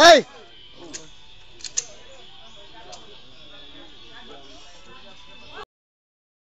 Hey,